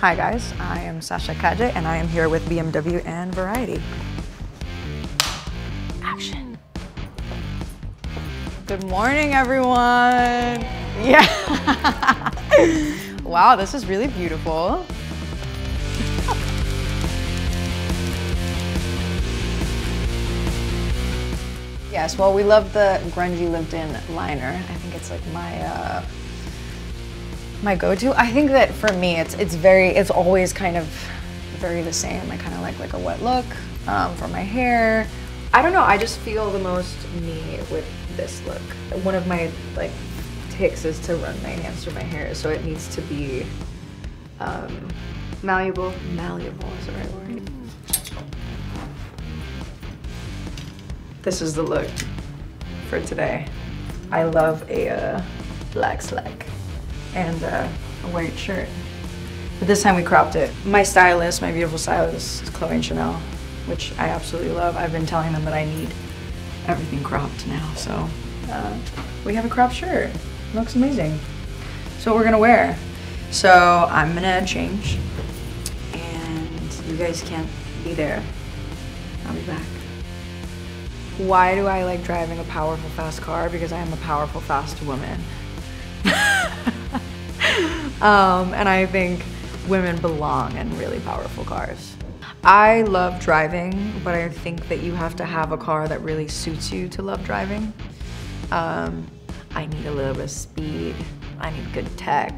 Hi guys, I am Sasha Calle and I am here with BMW and Variety. Action. Good morning everyone. Yeah. wow, this is really beautiful. Yes, well, we love the grungy lived-in liner. I think it's like my uh, my go-to. I think that for me, it's it's very it's always kind of very the same. I kind of like like a wet look um, for my hair. I don't know. I just feel the most me with this look. One of my like ticks is to run my hands through my hair, so it needs to be um, Malleable. malleable. Is the right word? This is the look for today. I love a uh, black slack and uh, a white shirt. But this time we cropped it. My stylist, my beautiful stylist, is Chloe and Chanel, which I absolutely love. I've been telling them that I need everything cropped now, so uh, we have a cropped shirt. Looks amazing. So what we're gonna wear. So I'm gonna change, and you guys can't be there. I'll be back. Why do I like driving a powerful, fast car? Because I am a powerful, fast woman. Um, and I think women belong in really powerful cars. I love driving, but I think that you have to have a car that really suits you to love driving. Um, I need a little bit of speed. I need good tech.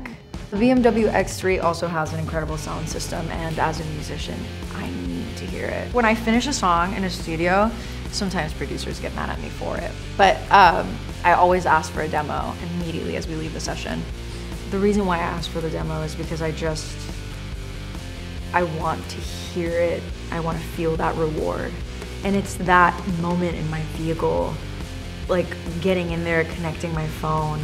The BMW X3 also has an incredible sound system, and as a musician, I need to hear it. When I finish a song in a studio, sometimes producers get mad at me for it, but um, I always ask for a demo immediately as we leave the session. The reason why I ask for the demo is because I just, I want to hear it. I want to feel that reward. And it's that moment in my vehicle, like getting in there, connecting my phone,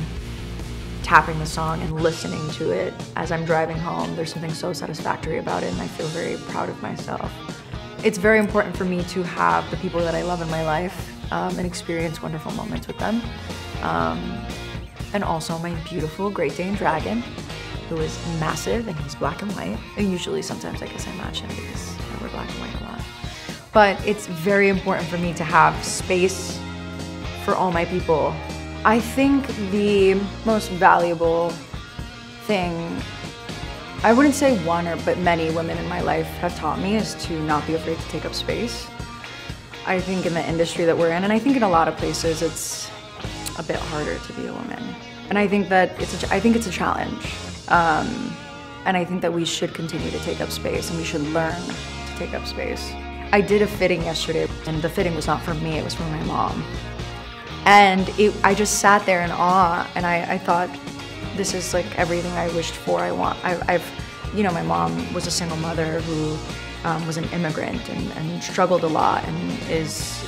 tapping the song and listening to it as I'm driving home. There's something so satisfactory about it and I feel very proud of myself. It's very important for me to have the people that I love in my life um, and experience wonderful moments with them. Um, and also my beautiful Great Dane Dragon, who is massive and he's black and white. And usually sometimes I guess I match him because I wear black and white a lot. But it's very important for me to have space for all my people. I think the most valuable thing, I wouldn't say one or but many women in my life have taught me is to not be afraid to take up space. I think in the industry that we're in, and I think in a lot of places, it's a bit harder to be a woman. And I think that it's a, I think it's a challenge. Um, and I think that we should continue to take up space and we should learn to take up space. I did a fitting yesterday and the fitting was not for me, it was for my mom. And it, I just sat there in awe and I, I thought, this is like everything I wished for. I want, I, I've, you know, my mom was a single mother who um, was an immigrant and, and struggled a lot and is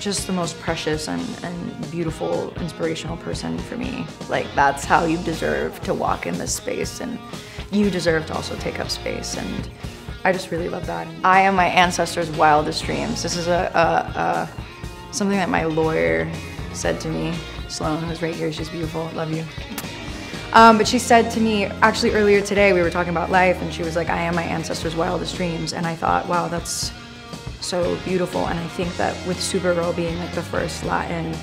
just the most precious and, and beautiful, inspirational person for me. Like that's how you deserve to walk in this space and you deserve to also take up space and I just really love that. I am my ancestors' wildest dreams. This is a, a, a something that my lawyer said to me. Sloan, who's right here, she's beautiful, love you. Um, but she said to me, actually earlier today, we were talking about life, and she was like, I am my ancestors' wildest dreams. And I thought, wow, that's so beautiful. And I think that with Supergirl being like the first Latin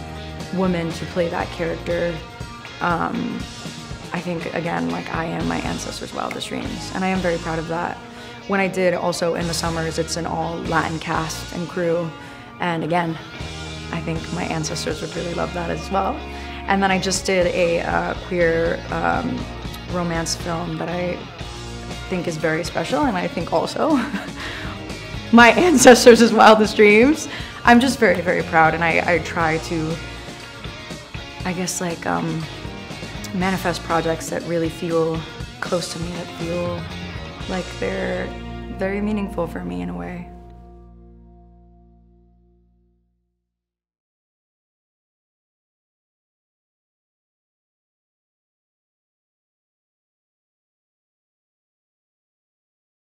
woman to play that character, um, I think again, like I am my ancestors' wildest dreams. And I am very proud of that. When I did also in the summers, it's an all Latin cast and crew. And again, I think my ancestors would really love that as well. And then I just did a uh, queer um, romance film that I think is very special, and I think also my ancestors' wildest dreams. I'm just very, very proud, and I, I try to, I guess, like um, manifest projects that really feel close to me, that feel like they're very meaningful for me in a way.